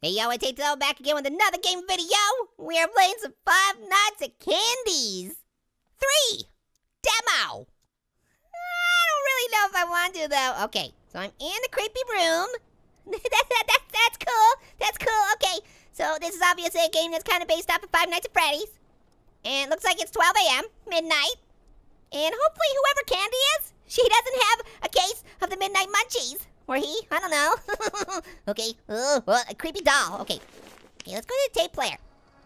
Hey yo, it's Tato back again with another game video. We are playing some Five Nights at Candy's. Three. Demo. I don't really know if I want to though. Okay, so I'm in the creepy room. that, that, that, that's cool. That's cool. Okay, so this is obviously a game that's kind of based off of Five Nights at Freddy's. And it looks like it's 12 a.m., midnight. And hopefully whoever Candy is, she doesn't have a case of the Midnight Munchies. Or he, I don't know. okay, uh, a creepy doll. Okay, okay, let's go to the tape player.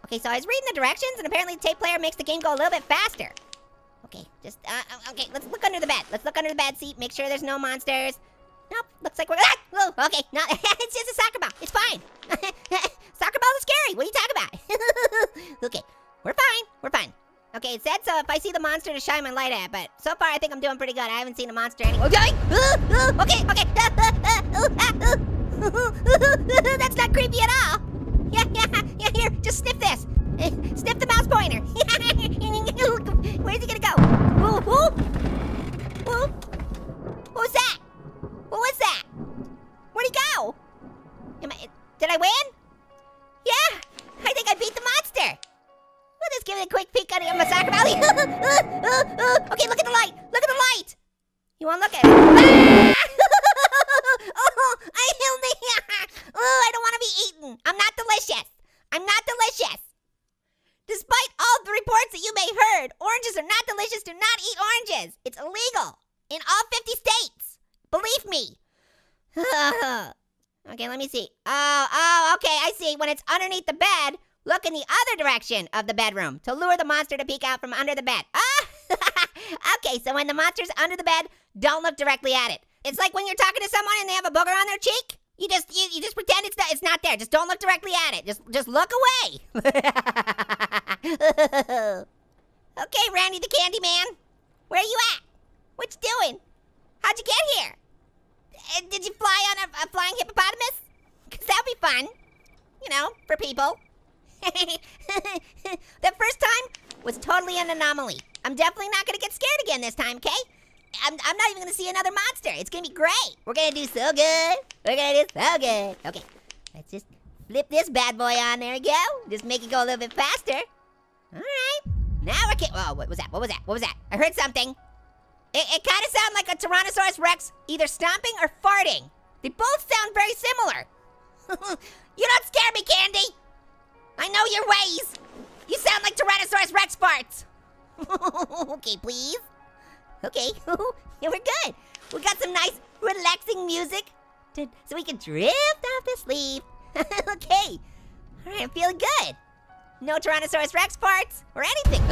Okay, so I was reading the directions, and apparently the tape player makes the game go a little bit faster. Okay, just, uh, uh okay, let's look under the bed. Let's look under the bed seat, make sure there's no monsters. Nope, looks like we're, ah! Oh, okay, no, it's just a soccer ball. It's fine. soccer balls are scary. What are you talking about? okay, we're fine, we're fine. Okay, it said so if I see the monster to shine my light at, but so far I think I'm doing pretty good. I haven't seen a monster anywhere. Uh, uh, okay, okay, okay. That's not creepy at all. Yeah, yeah, yeah, here, just. Sniff of the bedroom to lure the monster to peek out from under the bed. Ah! okay, so when the monster's under the bed, don't look directly at it. It's like when you're talking to someone and they have a booger on their cheek. You just you, you just pretend it's not, it's not there. Just don't look directly at it. Just just look away. okay, Randy the Candy Man. Where are you at? What you doing? How'd you get here? Uh, did you fly on a, a flying hippopotamus? Cause that'd be fun. You know, for people. that first time was totally an anomaly. I'm definitely not gonna get scared again this time, okay? I'm, I'm not even gonna see another monster. It's gonna be great. We're gonna do so good. We're gonna do so good. Okay, let's just flip this bad boy on. There we go. Just make it go a little bit faster. All right. Now we're getting, oh, what was that? What was that? What was that? I heard something. It, it kind of sounded like a Tyrannosaurus Rex either stomping or farting. They both sound very similar. you don't scare me, Candy. I know your ways. You sound like Tyrannosaurus Rex parts. okay, please. Okay, yeah, we're good. We got some nice, relaxing music to, so we can drift off to sleep. okay. All right, I'm feeling good. No Tyrannosaurus Rex parts or anything.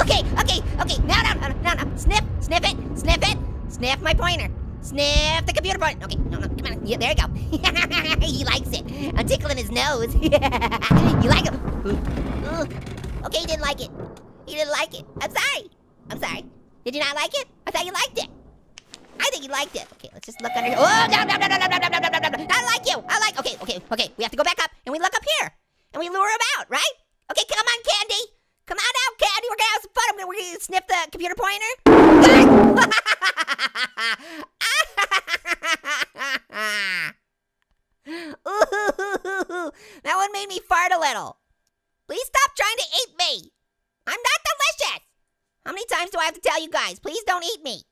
okay, okay, okay. No, no, no, no, no. Sniff, sniff it, sniff it, sniff my pointer. Sniff the computer button. Okay, no, no, come on. Yeah, there you go. he likes it. I'm tickling his nose. you like it? Okay, he didn't like it. He didn't like it. I'm sorry. I'm sorry. Did you not like it? I thought you liked it. I think you liked it. Okay, let's just look under here. Oh, no, no, no, no, no, no, no, no, no, no. I like you. I like, okay, okay, okay. We have to go back up and we look up here. And we lure him out, right? Okay, come on, Candy. Come on out, Candy. We're gonna have some fun. I'm gonna, we're gonna sniff the computer pointer. that one made me fart a little. Please stop trying to eat me. I'm not delicious. How many times do I have to tell you guys? Please don't eat me.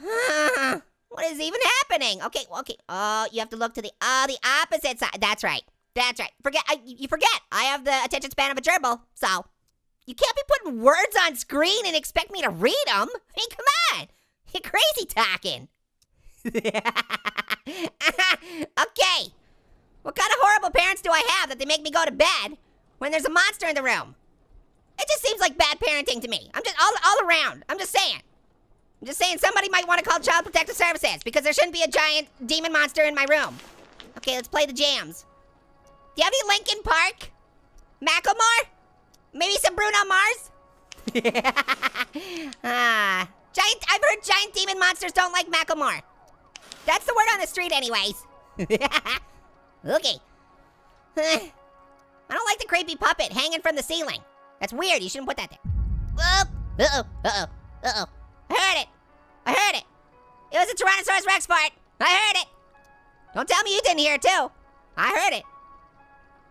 what is even happening? Okay, okay. Oh, you have to look to the oh, the opposite side. That's right. That's right. Forget. I, you forget. I have the attention span of a gerbil, so you can't be putting words on screen and expect me to read them. I mean, come on. You're crazy talking. okay. What kind of horrible parents do I have that they make me go to bed when there's a monster in the room? It just seems like bad parenting to me. I'm just all, all around. I'm just saying. I'm just saying somebody might want to call Child Protective Services because there shouldn't be a giant demon monster in my room. Okay, let's play the jams. Do you have any Linkin Park? Macklemore? Maybe some Bruno Mars? ah, giant, I've heard giant demon monsters don't like Macklemore. That's the word on the street anyways. okay. I don't like the creepy puppet hanging from the ceiling. That's weird, you shouldn't put that there. Uh-oh, uh-oh, uh-oh, uh-oh. I heard it. I heard it. It was a Tyrannosaurus Rex fart. I heard it. Don't tell me you didn't hear it too. I heard it.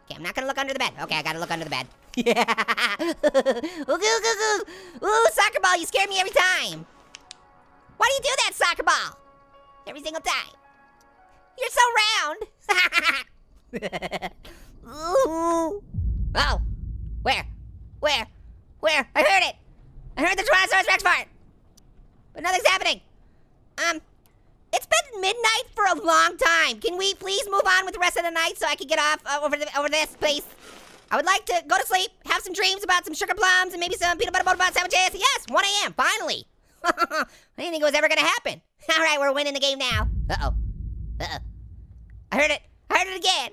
Okay, I'm not gonna look under the bed. Okay, I gotta look under the bed. Yeah. ooh, ooh, soccer ball, you scare me every time. Why do you do that, soccer ball? Every single time. You're so round. ooh. Oh. Where? Where? Where? I heard it. I heard the Tyrannosaurus Rex fart. But nothing's happening. Um, it's been midnight for a long time. Can we please move on with the rest of the night so I can get off uh, over the, over this, please? I would like to go to sleep, have some dreams about some sugar plums and maybe some peanut butter buttermilk sandwiches. Yes, 1 a.m. Finally. I didn't think it was ever gonna happen. All right, we're winning the game now. Uh oh. Uh oh. I heard it. I heard it again.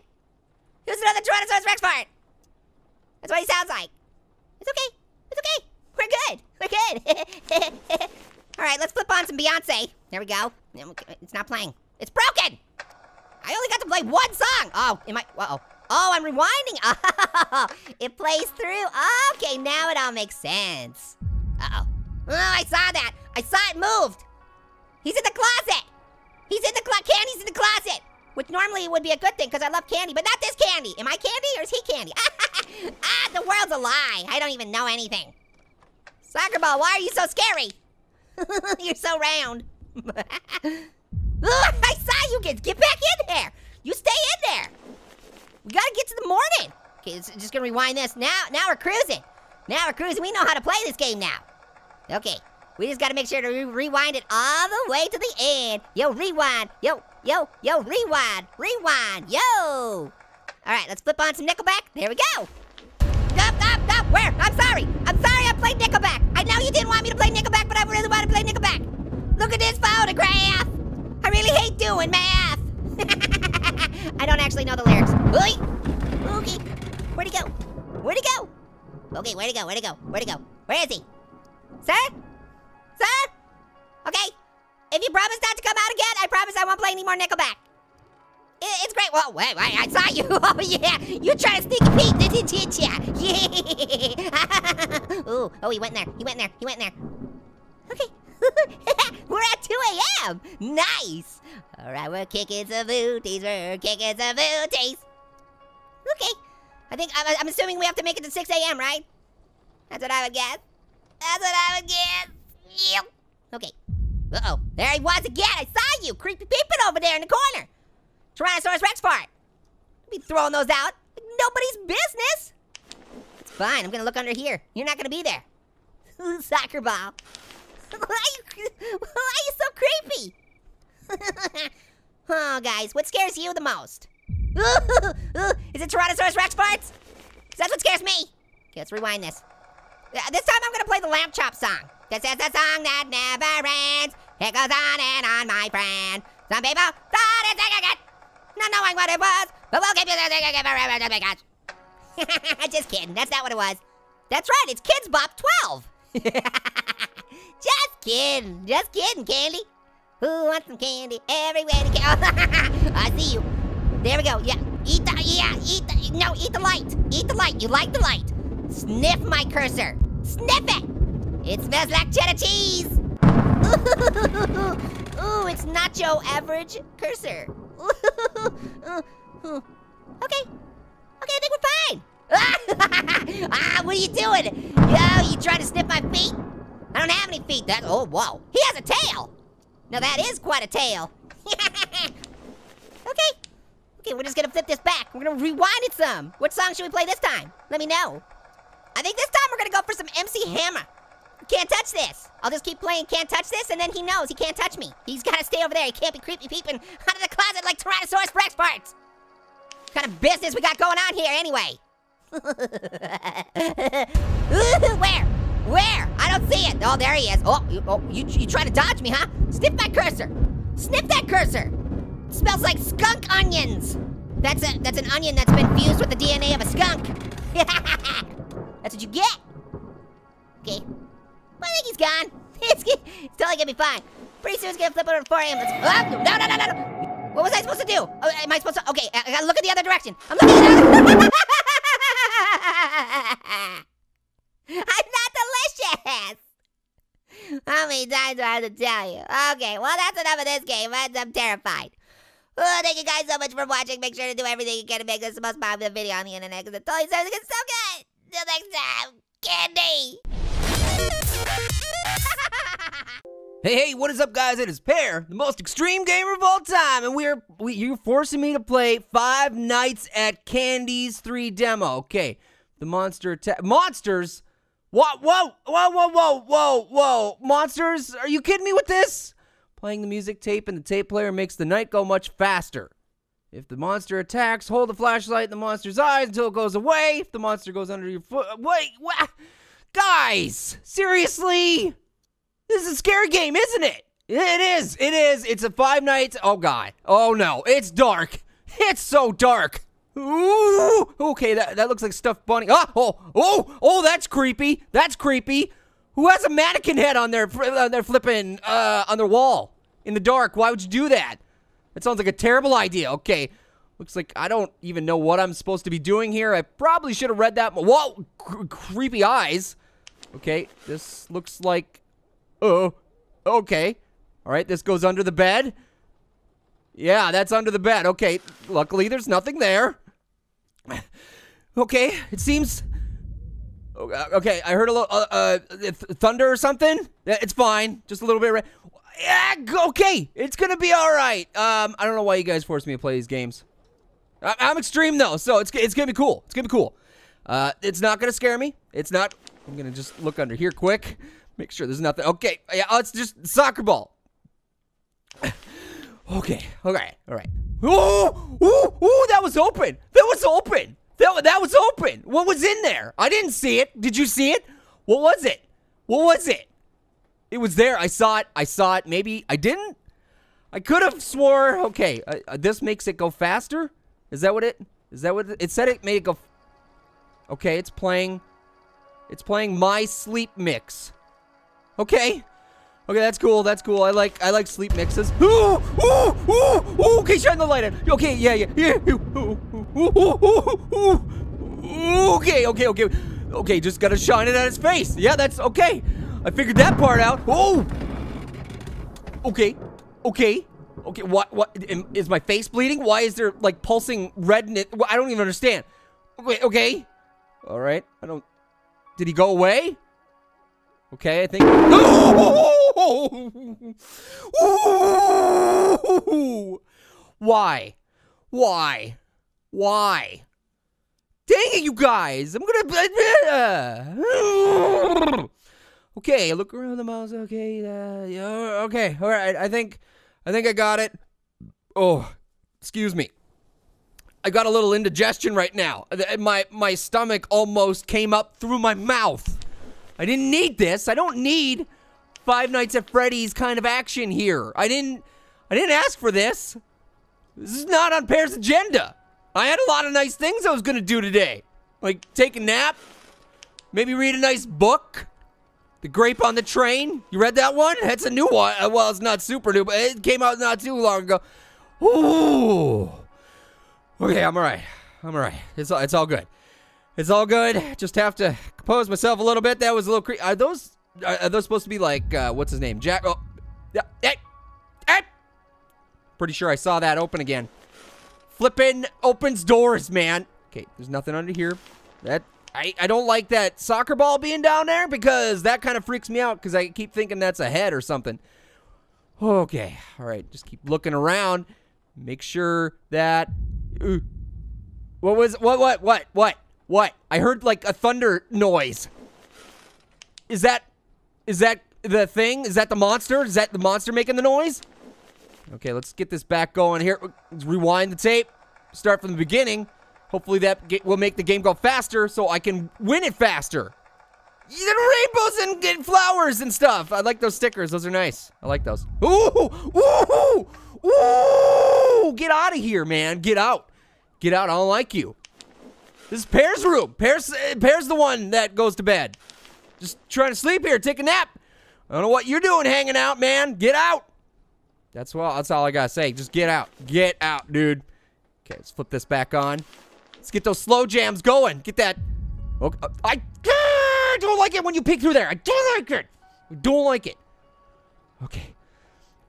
Who's another Tyrannosaurus Rex fart? That's what he sounds like. It's okay. It's okay. We're good. We're good. All right, let's flip on some Beyonce. There we go. It's not playing. It's broken. I only got to play one song. Oh, am I? Uh oh. Oh, I'm rewinding. Oh, it plays through. Okay, now it all makes sense. Uh oh. Oh, I saw that. I saw it moved. He's in the closet. He's in the closet. Candy's in the closet. Which normally would be a good thing because I love candy, but not this candy. Am I candy or is he candy? ah, the world's a lie. I don't even know anything. Soccer ball, why are you so scary? You're so round. I saw you kids. Get back in there. You stay in there. We gotta get to the morning. Okay, just gonna rewind this. Now, now we're cruising. Now we're cruising. We know how to play this game now. Okay, we just gotta make sure to re rewind it all the way to the end. Yo, rewind. Yo, yo, yo, rewind. Rewind. Yo. All right, let's flip on some Nickelback. There we go. Stop, stop, stop. Where? I'm sorry. I'm sorry I played Nickelback. I know you didn't want me to play Nickelback, but I really want to play Nickelback. Look at this photograph. I really hate doing math. I don't actually know the lyrics. Oi. Okay. Where'd he go? Where'd he go? Okay, where'd he go? Where'd he go? Where'd he go? Where is he? Sir? Sir? Okay. If you promise not to come out again, I promise I won't play any more Nickelback. It's great. Well, wait, wait, I saw you. Oh, yeah. You trying to sneak a peek, didn't you? Yeah. Ooh, oh, he went in there. He went in there. He went in there. Okay. we're at 2 a.m. Nice. All right, we're kicking some booties. We're kicking some booties. Okay. I think, I'm, I'm assuming we have to make it to 6 a.m., right? That's what I would guess. That's what I would guess. Yep. Okay. Uh-oh. There he was again. I saw you. Creepy peeping over there in the corner. Tyrannosaurus Rex fart. Be throwing those out. Nobody's business. It's fine. I'm gonna look under here. You're not gonna be there. Soccer ball. Why, are you, why are you so creepy? oh, guys, what scares you the most? Is it Tyrannosaurus Rex parts? That's what scares me. Okay, let's rewind this. Uh, this time I'm gonna play the Lamb Chop song. This is song that never ends. It goes on and on, my friend. Some people thought it's again, not knowing what it was, but we'll keep you there forever Just kidding, that's not what it was. That's right, it's Kidz Bop 12. Just kidding, just kidding, Candy. Who wants some candy? Everywhere to go. I see you. There we go, yeah. Eat the, yeah, eat the, no, eat the light. Eat the light, you like the light. Sniff my cursor. Sniff it. It smells like cheddar cheese. Ooh, it's nacho average cursor. okay. Okay, I think we're fine. ah, what are you doing? Yo, you trying to sniff my feet? I don't have any feet. That, oh, whoa. He has a tail. Now that is quite a tail. okay. Okay, we're just gonna flip this back. We're gonna rewind it some. What song should we play this time? Let me know. I think this time we're gonna go for some MC Hammer. Can't touch this. I'll just keep playing Can't Touch This, and then he knows he can't touch me. He's gotta stay over there. He can't be creepy peeping out of the closet like Tyrannosaurus Rex parts. What kind of business we got going on here anyway? Where? Where? I don't see it. Oh, there he is. Oh, you, oh, you, you trying to dodge me, huh? Sniff my cursor. Sniff that cursor. It smells like skunk onions. That's a that's an onion that's been fused with the DNA of a skunk. that's what you get. Okay. I think he's gone. It's, totally gonna be fine. Pretty soon it's gonna flip over to 4 a.m. Oh, no, no, no, no, no. What was I supposed to do? Oh, am I supposed to? Okay, I gotta look in the other direction. I'm looking in the other. I'm not delicious. How many times do I have to tell you? Okay, well that's enough of this game. I'm, terrified. Oh, thank you guys so much for watching. Make sure to do everything you can to make this the most popular video on the internet because it totally serves it's so good. Till next time, candy. Hey, hey, what is up, guys? It is Pear, the most extreme gamer of all time, and we're we, you're forcing me to play Five Nights at Candy's 3 demo. Okay, the monster attack monsters. Whoa, whoa, whoa, whoa, whoa, whoa! Monsters? Are you kidding me with this? Playing the music tape and the tape player makes the night go much faster. If the monster attacks, hold the flashlight in the monster's eyes until it goes away. If the monster goes under your foot, wait, what? Guys, seriously? This is a scary game, isn't it? It is. It is. It's a Five Nights. Oh God. Oh no. It's dark. It's so dark. Ooh. Okay, that, that looks like stuffed bunny. Ah, oh, oh, oh, that's creepy. That's creepy. Who has a mannequin head on their on their flipping uh on their wall in the dark? Why would you do that? That sounds like a terrible idea. Okay. Looks like I don't even know what I'm supposed to be doing here. I probably should have read that. Whoa, creepy eyes. Okay, this looks like Oh, okay. All right, this goes under the bed. Yeah, that's under the bed. Okay, luckily there's nothing there. Okay, it seems. Okay, I heard a little uh, uh, thunder or something. It's fine, just a little bit. Yeah, okay, it's gonna be all right. Um, I don't know why you guys forced me to play these games. I am extreme though, so it's it's gonna be cool. It's gonna be cool. Uh, it's not gonna scare me. It's not. I'm gonna just look under here quick. Make sure there's nothing. Okay, yeah, oh, it's just soccer ball. okay, okay, all right. Oh, ooh, ooh, that was open. That was open. That, that was open. What was in there? I didn't see it. Did you see it? What was it? What was it? It was there. I saw it. I saw it. Maybe I didn't. I could have swore. Okay, uh, uh, this makes it go faster. Is that what it? Is that what it, it said? It made it go. Okay, it's playing. It's playing my sleep mix. Okay. Okay, that's cool. That's cool. I like I like sleep mixes. Ooh, ooh, ooh, ooh. Okay, shine the light on. Okay, yeah, yeah, yeah. Ooh, ooh, ooh, ooh, Okay, okay, okay. Okay, just gotta shine it at his face. Yeah, that's okay. I figured that part out. Oh. Okay. Okay. Okay. What? What? Is my face bleeding? Why is there like pulsing redness? I don't even understand. Wait. Okay. All right. I don't. Did he go away? Okay, I think. Why? Why? Why? Dang it, you guys! I'm gonna. okay, look around the mouse. Okay, uh, okay, all right. I think, I think I got it. Oh, excuse me. I got a little indigestion right now. My my stomach almost came up through my mouth. I didn't need this. I don't need Five Nights at Freddy's kind of action here. I didn't I didn't ask for this. This is not on Pear's agenda. I had a lot of nice things I was gonna do today. Like take a nap, maybe read a nice book. The Grape on the Train. You read that one? That's a new one. Uh, well, it's not super new, but it came out not too long ago. Ooh. Okay, I'm alright. I'm alright. It's all, it's all good. It's all good. Just have to compose myself a little bit. That was a little creepy. Are those are those supposed to be like uh, what's his name? Jack. Oh, yeah. Hey, hey. Pretty sure I saw that open again. Flipping opens doors, man. Okay, there's nothing under here. That I I don't like that soccer ball being down there because that kind of freaks me out because I keep thinking that's a head or something. Okay, all right. Just keep looking around. Make sure that. Ooh, what was what what what what? What? I heard like a thunder noise. Is that is that the thing? Is that the monster? Is that the monster making the noise? Okay, let's get this back going here. Let's rewind the tape. Start from the beginning. Hopefully that will make the game go faster so I can win it faster. rainbows and, and flowers and stuff. I like those stickers. Those are nice. I like those. Ooh! Ooh! Ooh! Get out of here, man. Get out. Get out. I don't like you. This is Pear's room. Pear's, Pear's the one that goes to bed. Just trying to sleep here, take a nap. I don't know what you're doing hanging out, man. Get out. That's well, that's all I gotta say. Just get out. Get out, dude. Okay, let's flip this back on. Let's get those slow jams going. Get that. Okay, uh, I, don't like it when you peek through there. I don't like it. I don't like it. Okay.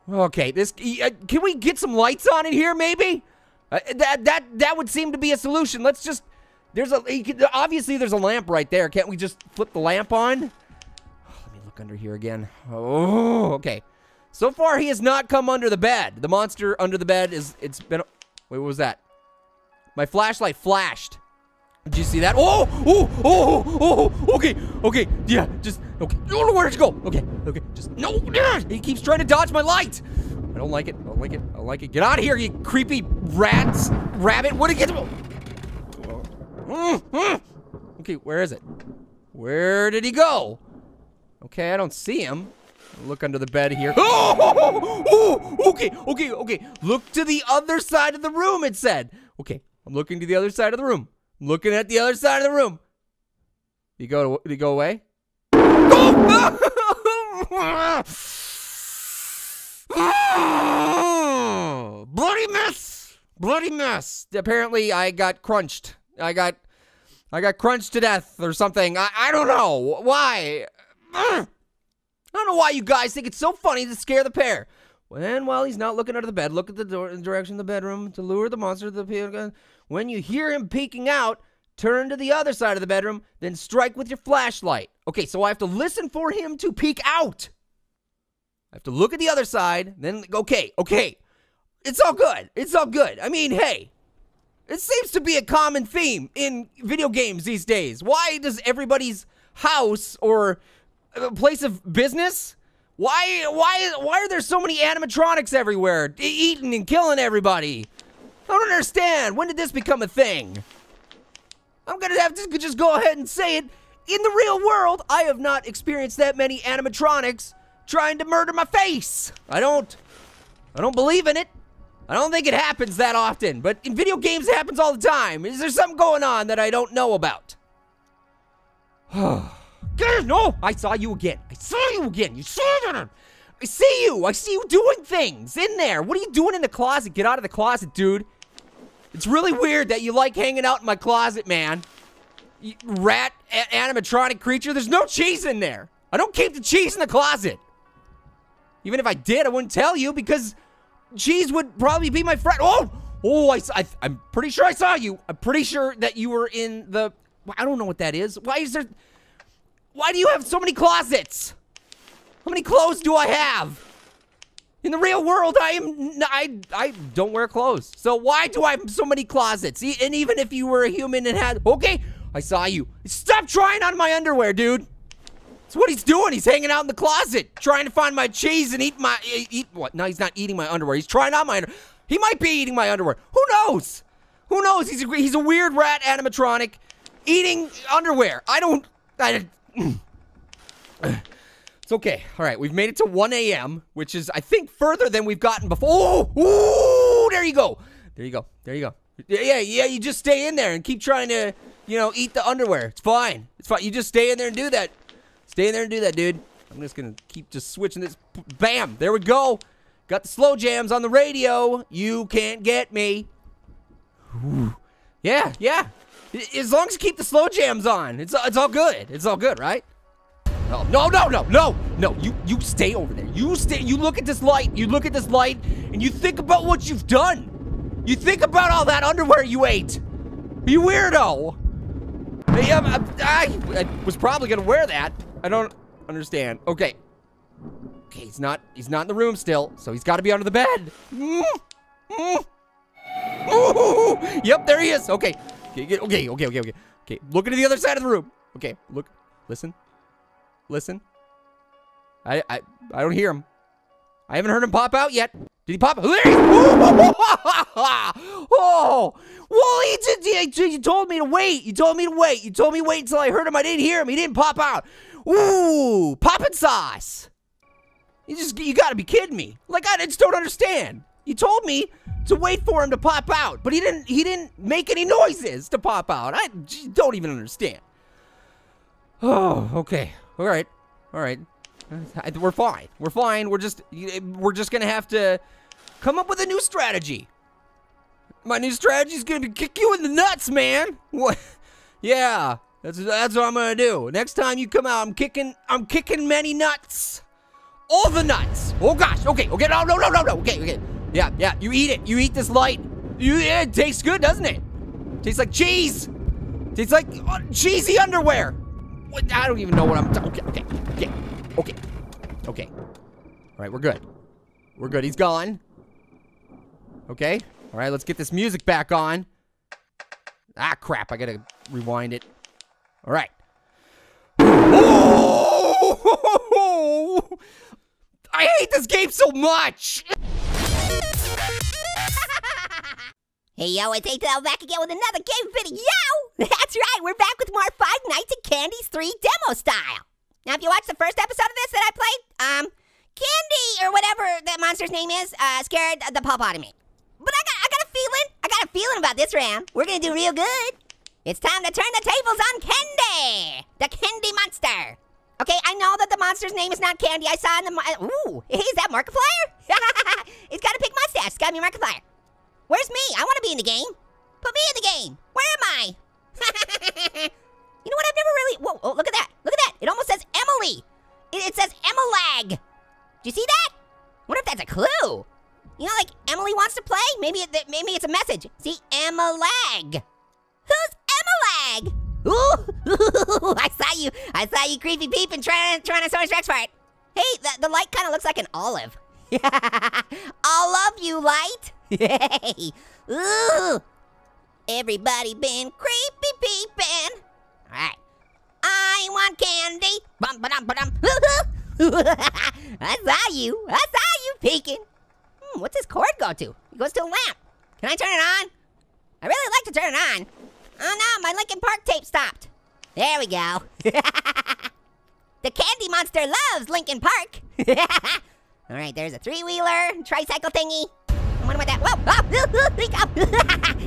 Okay, this uh, can we get some lights on in here maybe? Uh, that that that would seem to be a solution. Let's just there's a obviously there's a lamp right there. Can't we just flip the lamp on? let me look under here again. Oh, okay. So far he has not come under the bed. The monster under the bed is it's been Wait, what was that? My flashlight flashed. Did you see that? Oh, oh, oh, oh, okay, okay, yeah, just, okay, I don't know where to go. Okay, okay, just, no, he keeps trying to dodge my light. I don't like it, I don't like it, I don't like it. Get out of here, you creepy rats, rabbit, what did you get? Mm-hmm. Okay, where is it? Where did he go? Okay, I don't see him. Look under the bed here. Oh, oh, okay, okay, okay. Look to the other side of the room, it said. Okay, I'm looking to the other side of the room. I'm looking at the other side of the room. Did he go, did he go away? Bloody mess! Bloody mess! Apparently, I got crunched. I got, I got crunched to death or something. I, I don't know why. I don't know why you guys think it's so funny to scare the Pear. When, while he's not looking under the bed, look at the door in the direction of the bedroom to lure the monster to the When you hear him peeking out, turn to the other side of the bedroom, then strike with your flashlight. Okay, so I have to listen for him to peek out. I have to look at the other side, then, okay, okay. It's all good. It's all good. I mean, hey, it seems to be a common theme in video games these days. Why does everybody's house or uh, place of business? Why, why, why are there so many animatronics everywhere, eating and killing everybody? I don't understand. When did this become a thing? I'm gonna have to just go ahead and say it. In the real world, I have not experienced that many animatronics trying to murder my face. I don't, I don't believe in it. I don't think it happens that often, but in video games it happens all the time. Is there something going on that I don't know about? No, I saw you again. I saw you again. You saw that. I see you. I see you doing things in there. What are you doing in the closet? Get out of the closet, dude. It's really weird that you like hanging out in my closet, man. You rat animatronic creature. There's no cheese in there. I don't keep the cheese in the closet. Even if I did, I wouldn't tell you because cheese would probably be my friend. Oh, oh, I, I, I'm pretty sure I saw you. I'm pretty sure that you were in the. I don't know what that is. Why is there? Why do you have so many closets? How many clothes do I have? In the real world, I am I I don't wear clothes. So why do I have so many closets? And even if you were a human and had okay, I saw you. Stop trying on my underwear, dude. That's what he's doing. He's hanging out in the closet, trying to find my cheese and eat my eat what? No, he's not eating my underwear. He's trying on my underwear. He might be eating my underwear. Who knows? Who knows? He's a, he's a weird rat animatronic eating underwear. I don't. I, it's okay. All right, we've made it to 1 a.m., which is, I think, further than we've gotten before. Oh, there you go. There you go. There you go. Yeah, yeah, you just stay in there and keep trying to, you know, eat the underwear. It's fine. It's fine. You just stay in there and do that. Stay in there and do that, dude. I'm just going to keep just switching this. Bam. There we go. Got the slow jams on the radio. You can't get me. Ooh. Yeah, yeah. As long as you keep the slow jams on, it's it's all good. It's all good, right? No, no, no, no, no, no. You you stay over there. You stay. You look at this light. You look at this light, and you think about what you've done. You think about all that underwear you ate. You weirdo. I, um, I, I was probably gonna wear that. I don't understand. Okay. Okay, he's not. He's not in the room still, so he's got to be under the bed. Mm, mm. Ooh, yep, there he is. Okay. Okay, okay, okay, okay, okay. Okay, looking to the other side of the room. Okay, look, listen, listen. I, I, I don't hear him. I haven't heard him pop out yet. Did he pop? There he oh, well, he did. You told me to wait. You told me to wait. You told me to wait until I heard him. I didn't hear him. He didn't pop out. Ooh, popping sauce. You just, you gotta be kidding me. Like, I just don't understand. You told me to wait for him to pop out, but he didn't he didn't make any noises to pop out. I don't even understand. Oh, okay. All right. All right. We're fine. We're fine. We're just we're just to have to come up with a new strategy. My new strategy is to be kick you in the nuts, man. What? Yeah. That's that's what I'm to do. Next time you come out, I'm kicking I'm kicking many nuts. all the nuts. Oh gosh. Okay. Okay. No. No. No. No. No. Okay. Okay. Yeah. Yeah. You eat it. You eat this light. You. Yeah, it tastes good, doesn't it? Tastes like cheese. Tastes like uh, cheesy underwear. What? I don't even know what I'm. T- okay. Okay. Okay. Okay. Okay. All right. We're good. We're good. He's gone. Okay. All right. Let's get this music back on. Ah, crap. I gotta rewind it. All right. Oh! I hate this game so much. Hey yo, it's ATL back again with another game video. That's right, we're back with more Five Nights at Candy's 3 demo style. Now, if you watched the first episode of this that I played, um, Candy or whatever that monster's name is, uh, scared the pop out of me. But I got, I got a feeling, I got a feeling about this round. We're gonna do real good. It's time to turn the tables on Candy, the Candy monster. Okay, I know that the monster's name is not Candy. I saw in the, uh, ooh, is that Markiplier? it's got a pink mustache. It's got be Markiplier. Where's me? I want to be in the game. Put me in the game. Where am I? you know what? I've never really. Whoa! Oh, look at that! Look at that! It almost says Emily. It, it says Emalag. Do you see that? Wonder if that's a clue. You know, like Emily wants to play. Maybe it, maybe it's a message. See, Emalag. Who's Emalag? Ooh! I saw you. I saw you, creepy peeping, trying Tyrannosaurus Rex fight. Hey, the, the light kind of looks like an olive. All of you, light. Hey, ooh. Everybody been creepy peeping. All right. I want candy. Bum ba dum ba dum. I saw you. I saw you peeking. Hmm, what's this cord go to? It goes to a lamp. Can I turn it on? I really like to turn it on. Oh no, my Linkin Park tape stopped. There we go. the candy monster loves Linkin Park. All right, there's a three-wheeler, tricycle thingy. I wonder what that. Whoa! Oh,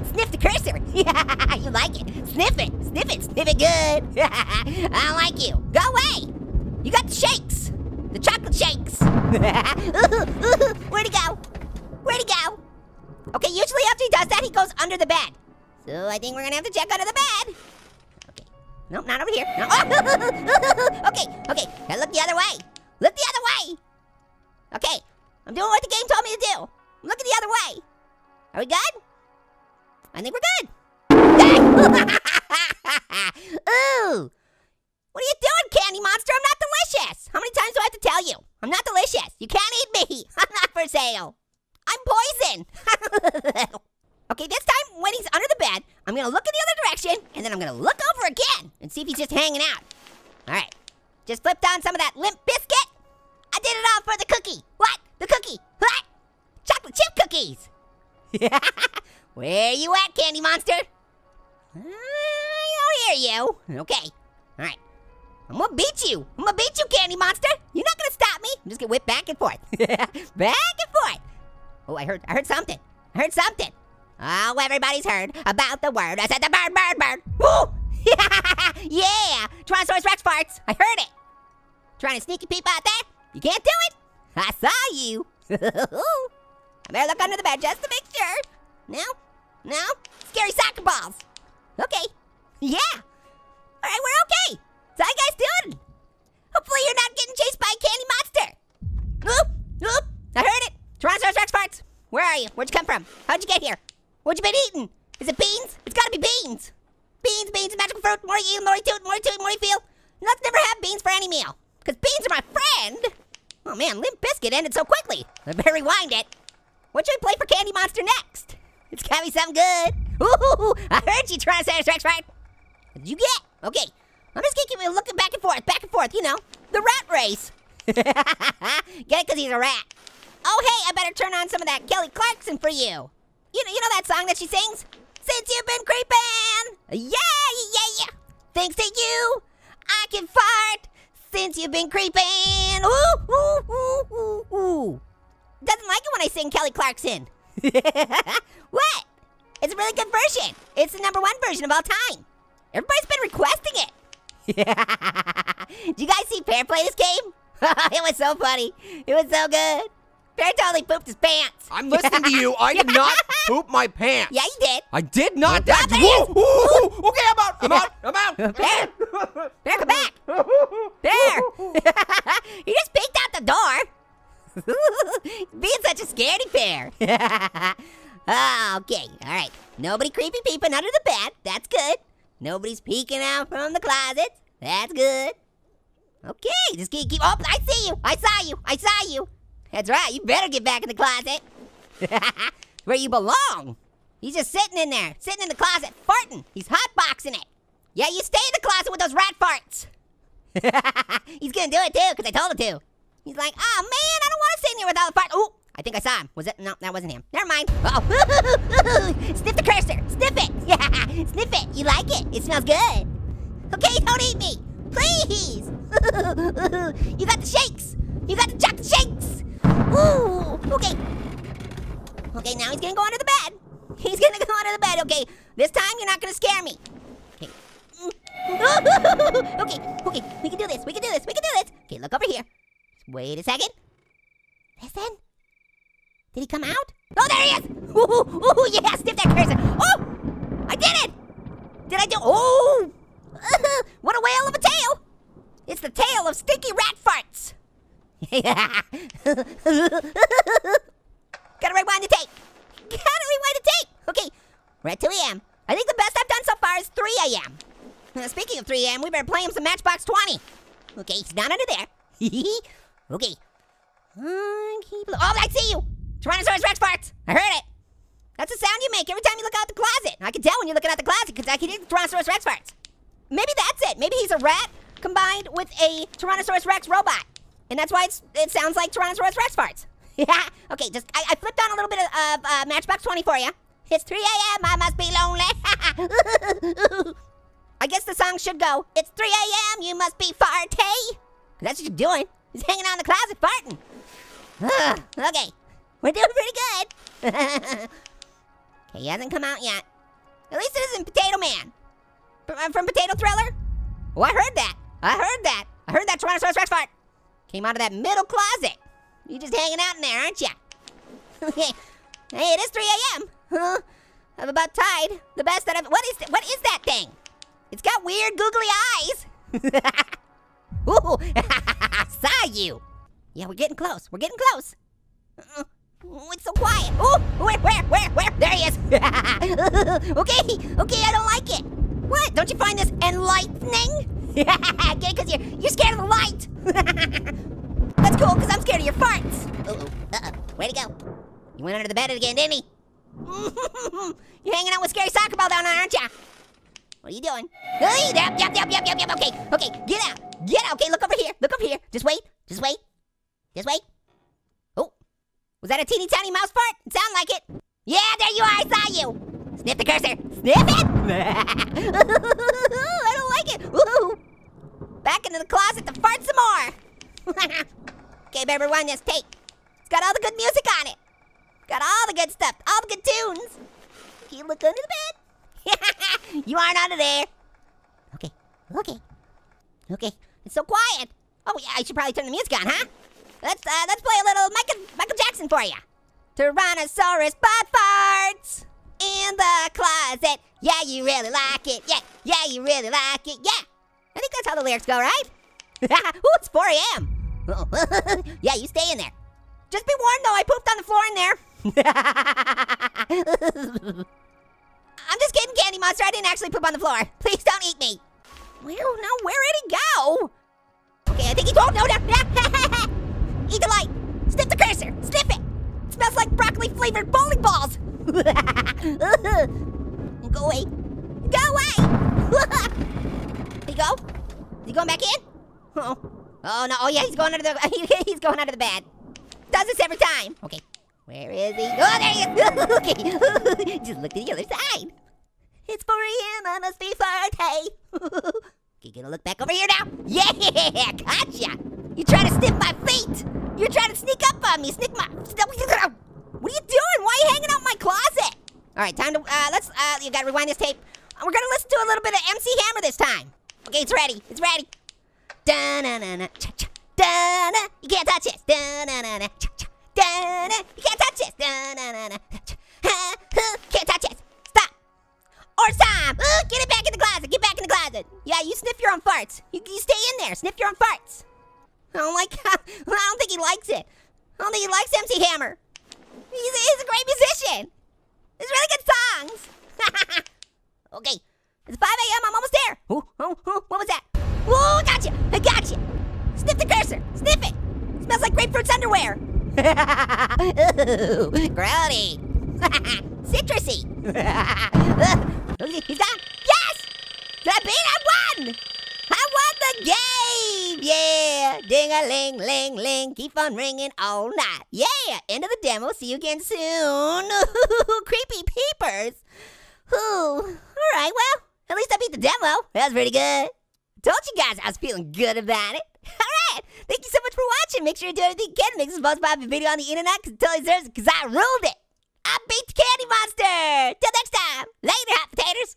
Sniff the cursor. you like it? Sniff it. Sniff it. Sniff it good. I like you. Go away. You got the shakes. The chocolate shakes. Where'd he go? Where'd he go? Okay, usually after he does that, he goes under the bed. So I think we're gonna have to check under the bed. Okay. Nope, not over here. No. okay, okay. Gotta look the other way. Look the other way. Okay. I'm doing what the game told me to do. I'm looking the other way. Are we good? I think we're good. Ooh. What are you doing, Candy Monster? I'm not delicious. How many times do I have to tell you? I'm not delicious. You can't eat me. I'm not for sale. I'm poison. okay, this time when he's under I'm gonna look in the other direction, and then I'm gonna look over again and see if he's just hanging out. All right. Just flipped on some of that Limp Bizkit. I did it all for the cookie. What? The cookie. What? Chocolate chip cookies. Where you at, Candy Monster? I don't hear you. Okay. All right. I'm gonna beat you. I'm gonna beat you, Candy Monster. You're not gonna stop me. I'm just gonna whip back and forth. back and forth. Oh, I heard I heard something. I heard something. Oh, everybody's heard about the word. I said the bird, bird, bird. Woo! yeah! Tyrannosaurus Rex farts. I heard it. Trying to sneaky peep out there? You can't do it. I saw you. I better look under the bed just to make sure. No? No? Scary soccer balls. Okay. Yeah. All right, we're okay. So how you guys doing? Hopefully you're not getting chased by a candy monster. Oop, oop. I heard it. Tyrannosaurus Rex farts. Where are you? Where'd you come from? How'd you get here? What you been eating? Is it beans? It's gotta be beans. Beans, beans, magical fruit. More you eat, more you toot, more you toot, more you feel. Let's never have beans for any meal. Because beans are my friend. Oh man, Limp Bizkit ended so quickly. I better rewind it. What should we play for Candy Monster next? It's gotta be something good. Ooh, I heard you, Tyrannosaurus Rex, right? What did you get? Okay, I'm just gonna keep looking back and forth, back and forth, you know, the rat race. get it because he's a rat. Oh, hey, I better turn on some of that Kelly Clarkson for you. You know, you know that song that she sings? Since you've been creeping. Yeah, yeah, yeah. Thanks to you, I can fart. Since you've been creeping. Ooh, ooh, ooh, ooh, ooh. Doesn't like it when I sing Kelly Clarkson. what? It's a really good version. It's the number one version of all time. Everybody's been requesting it. Did you guys see Pear play this game? it was so funny. It was so good. Pear totally pooped his pants. I'm listening to you. I did not poop my pants. Yeah, you did. I did not. Yeah, That. there. Whoa, whoa, whoa. Okay, I'm out. I'm out. I'm out. Bear, Bear, come back. Bear. he just peeked out the door. Being such a scaredy bear. Ah, okay, all right. Nobody creepy peeping under the bed. That's good. Nobody's peeking out from the closet. That's good. Okay, just keep, keep. Oh, I see you. I saw you. I saw you. That's right. You better get back in the closet. Where you belong. He's just sitting in there, sitting in the closet, farting. He's hotboxing it. Yeah, you stay in the closet with those rat farts. He's gonna do it too, because I told him to. He's like, oh man, I don't want to sit in here with all the farts. Oh, I think I saw him. Was it? No, that wasn't him. Never mind. Uh oh. Sniff the cursor. Sniff it. Yeah, sniff it. You like it? It smells good. Okay, don't eat me. Please. you got the shakes. You got the chocolate shakes. Ooh, okay. Okay, now he's gonna go under the bed. He's gonna go under the bed. Okay, this time you're not gonna scare me. Okay. okay, okay, we can do this. We can do this. We can do this. Okay, look over here. Wait a second. Listen. Did he come out? Oh, there he is! Ooh, ooh, yeah, sniff that cursor. Oh, I did it! Did I do? Oh, what a whale of a tail! It's the tail of stinky rat farts. Gotta rewind the tape. Gotta rewind the tape. Okay, we're at 2 a.m. I think the best I've done so far is 3 a.m. Speaking of 3 a.m., we better play him some Matchbox 20. Okay, he's not under there. okay. Oh, I see you! Tyrannosaurus Rex farts! I heard it! That's the sound you make every time you look out the closet. I can tell when you're looking out the closet because I can hear the Tyrannosaurus Rex farts. Maybe that's it. Maybe he's a rat combined with a Tyrannosaurus Rex robot. And that's why it sounds like Tyrannosaurus Rex farts. Yeah. okay, just I, I flipped on a little bit of uh, Matchbox 20 for you. It's 3 a.m. I must be lonely. I guess the song should go. It's 3 a.m. You must be farty. That's what you're doing. He's hanging out in the closet farting. Ugh, okay, we're doing pretty good. okay, he hasn't come out yet. At least it isn't Potato Man. From, uh, from Potato Thriller? Oh, I heard that. I heard that. I heard that Tyrannosaurus Rex fart. Came out of that middle closet. You just hanging out in there, aren't you? Hey, it is 3 a.m. Huh? I'm about tied. The best that I've. What is What is that thing? It's got weird googly eyes. Ooh, saw you. Yeah, we're getting close. We're getting close. Uh, it's so quiet. Ooh, where, where, where, where? There he is. okay, okay, I don't like it. What? Don't you find this enlightening? okay, because you're, you're scared of the light. That's cool, because I'm scared of your farts. Uh-oh, uh-oh. Where'd he go? He went under the bed again, didn't he? you're hanging out with Scary Soccer Ball down there, aren't ya? What are you doing? Hey, yep, yep, yep, yep, yep, yep. Okay, okay, get out, get out. Okay, look over here, look over here. Just wait, just wait, just wait. Oh, was that a teeny tiny mouse fart? It like it. Yeah, there you are. I saw you. Sniff the cursor. Sniff it. I don't like it. Woo. Back into the closet to fart some more. okay, everyone, this tape. It's got all the good music on it. Got all the good stuff, all the good tunes. You look under the bed? you aren't under there. Okay, okay, okay. It's so quiet. Oh yeah, I should probably turn the music on, huh? Let's uh, let's play a little Michael Michael Jackson for you. Tyrannosaurus butt farts in the closet. Yeah, you really like it. Yeah, yeah, you really like it. Yeah. I think that's how the lyrics go, right? Ooh, it's 4 a.m. yeah, you stay in there. Just be warned though, I pooped on the floor in there. I'm just kidding, Candy Monster. I didn't actually poop on the floor. Please don't eat me. Where? No, where did he go? Okay, I think he told. No, no. Eat the light. Sniff the cursor. Sniff it. It smells like broccoli flavored bowling balls. go away. Go away. He go? Is he going back in? Oh. Oh no. Oh yeah, he's going under the. he's going under the bed. Does this every time. Okay. Where is he? Oh, there he is. okay. Just look to the other side. It's 4 a.m. I must be farty. you gonna look back over here now? Yeah, gotcha. You trying to sniff my feet? You're trying to sneak up on me. Sneak my. What are you doing? Why are you hanging out my closet? All right, time to. Uh, let's. Uh, you gotta rewind this tape. We're gonna listen to a little bit of MC Hammer this time. Okay, it's ready. It's ready. Da na na na cha cha. Da na. You can't touch this. Da na na na cha cha. Da na. You can't touch this. Da na na na cha cha. Can't touch it. Stop. Or Sam. Uh, get it back in the closet. Get back in the closet. Yeah, you sniff your own farts. You, you stay in there. Sniff your own farts. I don't like. I don't think he likes it. I don't think he likes MC Hammer. He's, he's a great musician. He's really good songs. okay, it's 5 a.m. I'm almost there. Oh, oh, oh, what was that? Whoa, I got you. I got you. Sniff the cursor. Sniff it. Smells like grapefruit's underwear. Ooh, grody. Citrusy. He's gone. Yes! I beat? I won! won the game! Yeah! Ding a ling, ling, ling. Keep on ringing all night. Yeah! End of the demo. See you again soon. Creepy peepers. Ooh. Alright, well, at least I beat the demo. That was pretty good. Told you guys I was feeling good about it. Alright, thank you so much for watching. Make sure you do everything you can to make this most popular video on the internet because it totally deserves it because I ruled it. I beat the Candy Monster. Till next time, later, hot potatoes.